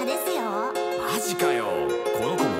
車ですよ。マジかよ。この子も